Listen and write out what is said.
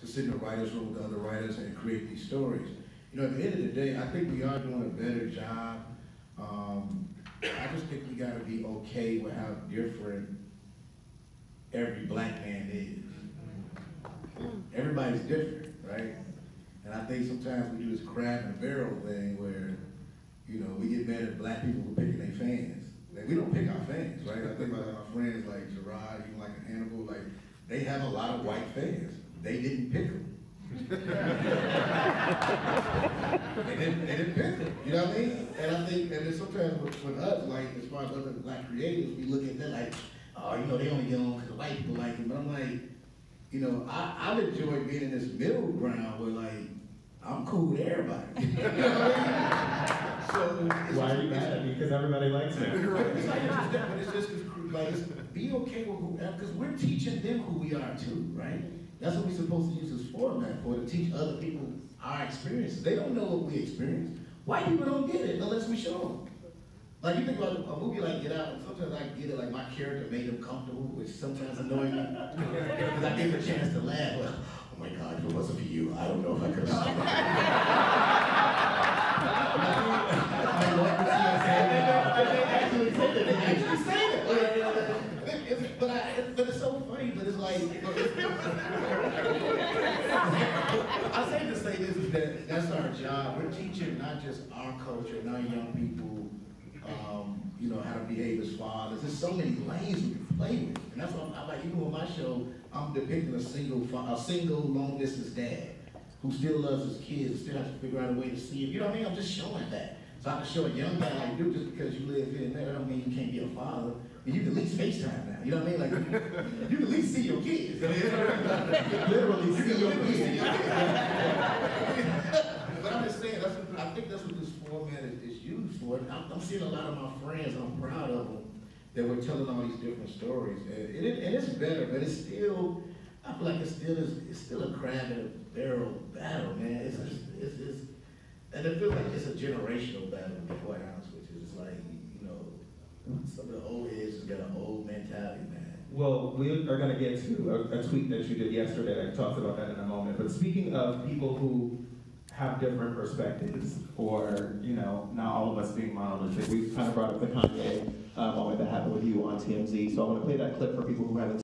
to sit in the writer's room with other writers and create these stories. You know, at the end of the day, I think we are doing a better job. Um, I just think we gotta be okay with how different every black man is. Everybody's different, right? And I think sometimes we do this crab and barrel thing where, you know, we get mad at black people for picking their fans. Like, we don't pick our fans, right? I think about my friends like Jerrod, even like Hannibal, like, they have a lot of white fans. They didn't pick them. they didn't, they didn't pick them, you know what I mean? And I think, and then sometimes with, with us, like, as far as other black creators, we look at that like, oh, you know, they only get on because the white people like them. But I'm like, you know, I, I've enjoyed being in this middle ground where like, I'm cool with everybody. you know what I mean? So, Why are you mad? Because everybody likes me. Right, it's like, it's just, but it's just, like, it's, be okay with whoever, because we're teaching them who we are too, right? That's what we're supposed to use this format for, to teach other people our experiences. They don't know what we experience. White people don't get it unless we show them. Like, you think about a movie like Get Out, and sometimes I get it, like, my character made them comfortable, which sometimes annoys me. Because I gave them a chance to laugh, like, oh my God, if it wasn't for you, I don't know if I could have They actually I say to say this is that that's our job. We're teaching not just our culture and our young people, um, you know, how to behave as fathers. There's so many lanes we can play with, and that's why I'm, like. Even with my show, I'm depicting a single, a single long distance dad who still loves his kids, still has to figure out a way to see him. You know what I mean? I'm just showing that. So I can show a young guy like you, just because you live here and there, don't mean you can't be a father. You can at least FaceTime now. You know what I mean? Like you can at least see your kids. I mean, literally see your kids. but I'm just saying, what, I think that's what this format is, is used for. I'm, I'm seeing a lot of my friends, I'm proud of them, that we're telling all these different stories. And, and, it, and it's better, but it's still, I feel like it still is, it's still a crab in a barrel battle, man. It's just, it's, it's, and it feels like it's a generational battle, quite honest with you. It's like, you know, some of the old heads just got an old mentality, man. Well, we are going to get to a, a tweet that you did yesterday. I talked about that in a moment. But speaking of people who have different perspectives, or you know, not all of us being monolithic, we kind of brought up the Kanye uh, moment that happened with you on TMZ. So I want to play that clip for people who haven't.